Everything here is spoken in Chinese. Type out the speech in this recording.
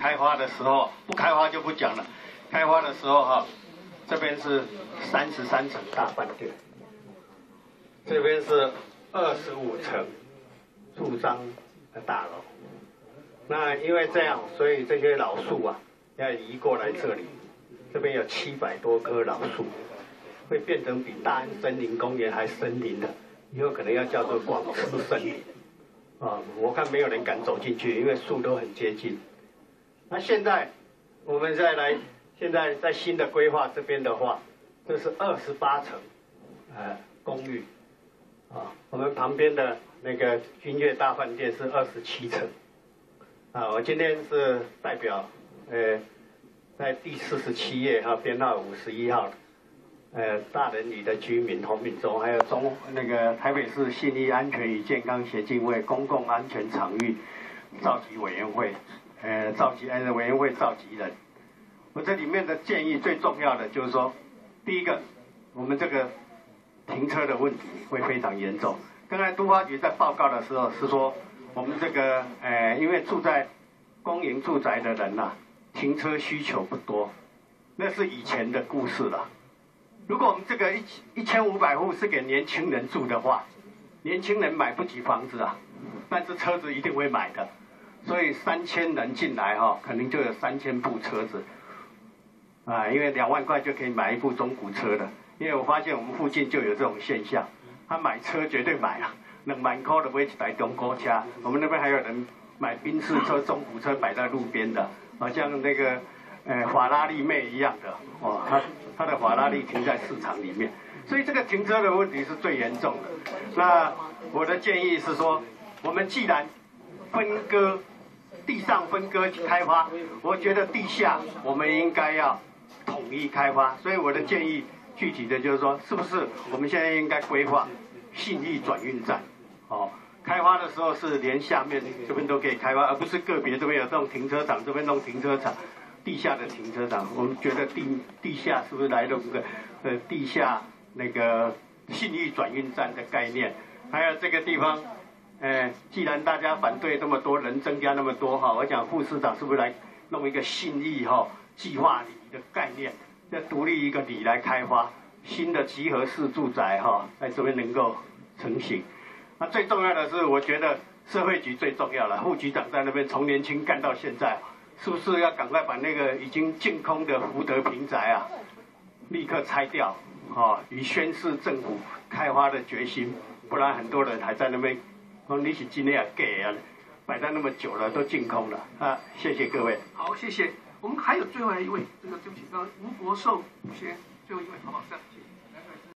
开花的时候，不开花就不讲了。开花的时候哈，这边是三十三层大饭店，这边是二十五层住商的大楼。那因为这样，所以这些老树啊要移过来这里。这边有七百多棵老树，会变成比大安森林公园还森林的，以后可能要叫做广慈森林。啊，我看没有人敢走进去，因为树都很接近。那现在我们再来，现在在新的规划这边的话，这是二十八层，呃，公寓。啊，我们旁边的那个君悦大饭店是二十七层。啊，我今天是代表，呃。在第四十七页哈，编号五十一号，呃，大人里的居民洪敏忠，还有中那个台北市信义安全与健康协进会公共安全场域召集委员会，呃，召集呃委员会召集人。我这里面的建议最重要的就是说，第一个，我们这个停车的问题会非常严重。刚才都发局在报告的时候是说，我们这个呃，因为住在公营住宅的人呐。停车需求不多，那是以前的故事了。如果我们这个一一千五百户是给年轻人住的话，年轻人买不起房子啊，但是车子一定会买的。所以三千人进来哈，肯定就有三千部车子啊，因为两万块就可以买一部中古车的。因为我发现我们附近就有这种现象，他买车绝对买了，两万块的会一台中古车。我们那边还有人买宾士车、中古车摆在路边的。好像那个，呃，法拉利妹一样的，哦，他他的法拉利停在市场里面，所以这个停车的问题是最严重的。那我的建议是说，我们既然分割地上分割开发，我觉得地下我们应该要统一开发。所以我的建议具体的就是说，是不是我们现在应该规划信义转运站，哦。开发的时候是连下面这边都可以开发，而不是个别这边有这种停车场，这边弄停车场，地下的停车场。我们觉得地地下是不是来了个呃地下那个信义转运站的概念？还有这个地方，呃，既然大家反对这么多人增加那么多哈，我想副市长是不是来弄一个信义哈计划里的概念，要独立一个里来开发新的集合式住宅哈，在这边能够成型。那最重要的是，我觉得社会局最重要了。副局长在那边从年轻干到现在，是不是要赶快把那个已经净空的福德平宅啊，立刻拆掉，啊，以宣示政府开发的决心。不然很多人还在那边，说你是今天要给啊，摆在那么久了都进空了啊。谢谢各位。好，谢谢。我们还有最后一位，这个对不起，刚吴国寿先，最后一位，好不好？这样，谢谢。